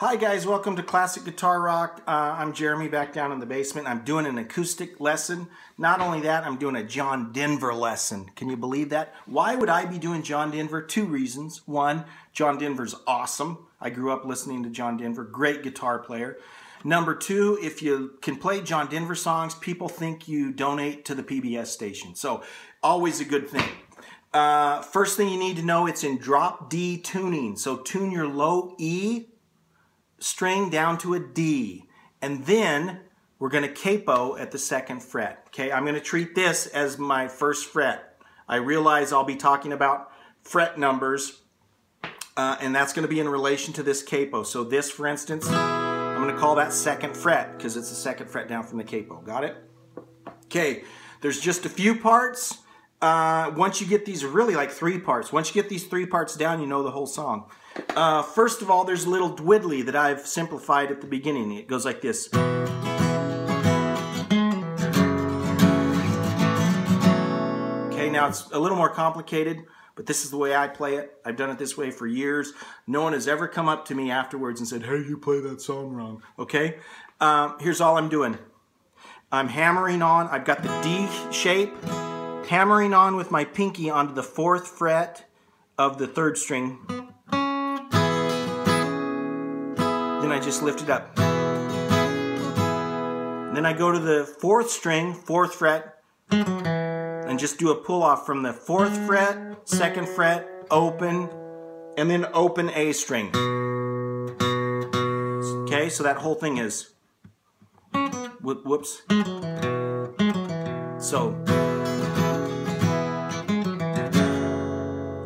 Hi guys, welcome to Classic Guitar Rock. Uh, I'm Jeremy back down in the basement. I'm doing an acoustic lesson. Not only that, I'm doing a John Denver lesson. Can you believe that? Why would I be doing John Denver? Two reasons. One, John Denver's awesome. I grew up listening to John Denver, great guitar player. Number two, if you can play John Denver songs, people think you donate to the PBS station. So always a good thing. Uh, first thing you need to know, it's in drop D tuning. So tune your low E string down to a D. And then we're going to capo at the second fret. Okay, I'm going to treat this as my first fret. I realize I'll be talking about fret numbers, uh, and that's going to be in relation to this capo. So this, for instance, I'm going to call that second fret because it's the second fret down from the capo. Got it? Okay, there's just a few parts. Uh, once you get these, really like three parts. Once you get these three parts down, you know the whole song. Uh, first of all, there's a little dwiddly that I've simplified at the beginning. It goes like this. Okay, now it's a little more complicated, but this is the way I play it. I've done it this way for years. No one has ever come up to me afterwards and said, hey, you play that song wrong. Okay, um, here's all I'm doing. I'm hammering on, I've got the D shape, hammering on with my pinky onto the fourth fret of the third string then I just lift it up. Then I go to the fourth string, fourth fret, and just do a pull off from the fourth fret, second fret, open, and then open A string. Okay, so that whole thing is, whoops. So,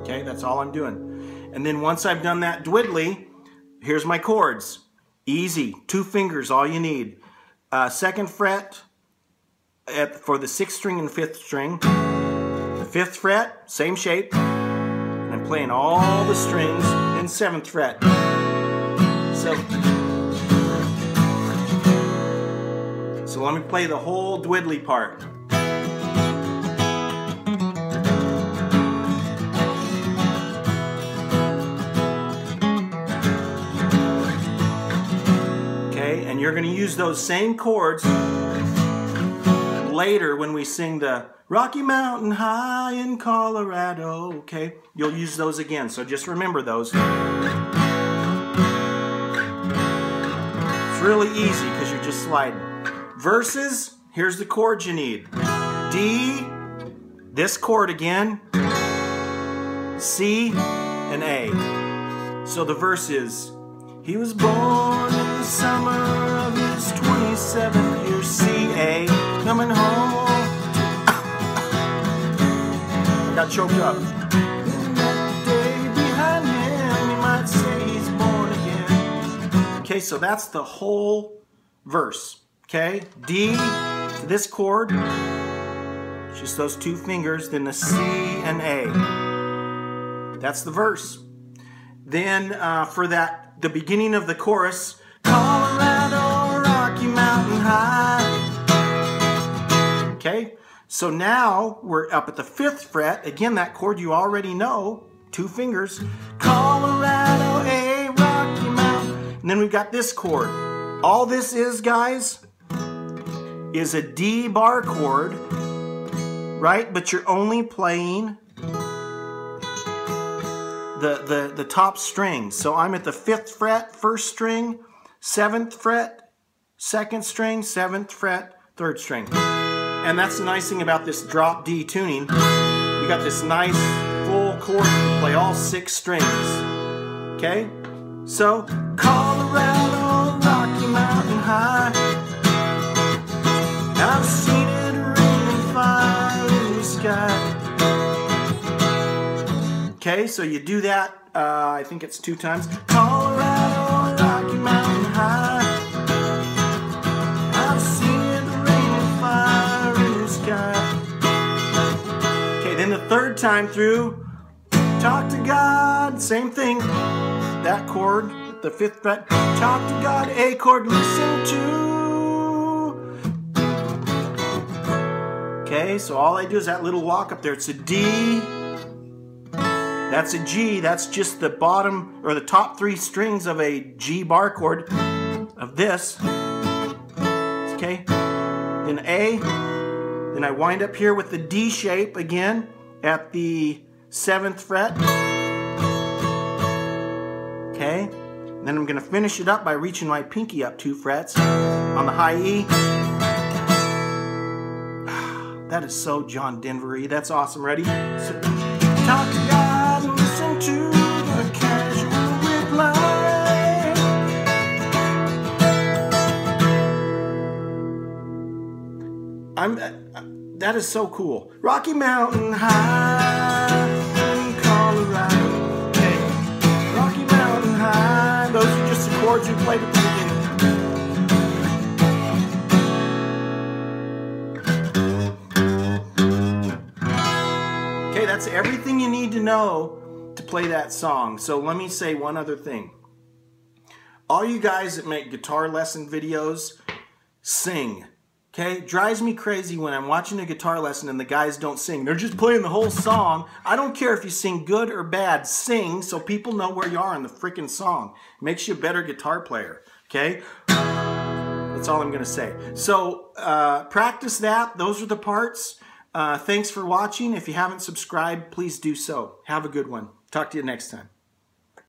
okay, that's all I'm doing. And then once I've done that dwiddly, here's my chords. Easy, two fingers, all you need. Uh, second fret at, for the sixth string and fifth string. The fifth fret, same shape. And I'm playing all the strings in seventh fret. So, so let me play the whole dwiddly part. You're going to use those same chords later when we sing the Rocky Mountain High in Colorado, okay? You'll use those again, so just remember those. It's really easy because you're just sliding. Verses, here's the chords you need. D, this chord again, C, and A. So the verse is, He was born in the summer 27th year CA coming home. I Got choked up. Okay, so that's the whole verse. Okay, D to this chord, just those two fingers, then the C and A. That's the verse. Then uh, for that, the beginning of the chorus, High. Okay, so now we're up at the fifth fret. Again, that chord you already know, two fingers. Colorado, A, Rocky Mountain. And then we've got this chord. All this is, guys, is a D bar chord, right? But you're only playing the, the, the top string. So I'm at the fifth fret, first string, seventh fret, second string, seventh fret, third string. And that's the nice thing about this drop D tuning. You got this nice full chord to play all six strings. Okay? So, Colorado, Rocky Mountain High. I've seen it rain fire in the sky. Okay, so you do that, uh, I think it's two times. Colorado, Rocky Mountain High. Third time through, talk to God, same thing. That chord, the fifth fret, talk to God, A chord, listen to. Okay, so all I do is that little walk up there. It's a D, That's a G. That's just the bottom or the top three strings of a G bar chord of this. Okay. Then A. Then I wind up here with the D shape again at the seventh fret. Okay. Then I'm going to finish it up by reaching my pinky up two frets on the high E. That is so John Denvery. That's awesome. Ready? So, talk to God and listen to the casual reply. I'm. That is so cool. Rocky Mountain High Colorado. Rocky Mountain High. Those are just the chords we played. Okay, that's everything you need to know to play that song. So let me say one other thing. All you guys that make guitar lesson videos, sing. Okay, drives me crazy when I'm watching a guitar lesson and the guys don't sing. They're just playing the whole song. I don't care if you sing good or bad. Sing so people know where you are in the freaking song. makes you a better guitar player. Okay, that's all I'm gonna say. So uh, practice that. Those are the parts. Uh, thanks for watching. If you haven't subscribed, please do so. Have a good one. Talk to you next time.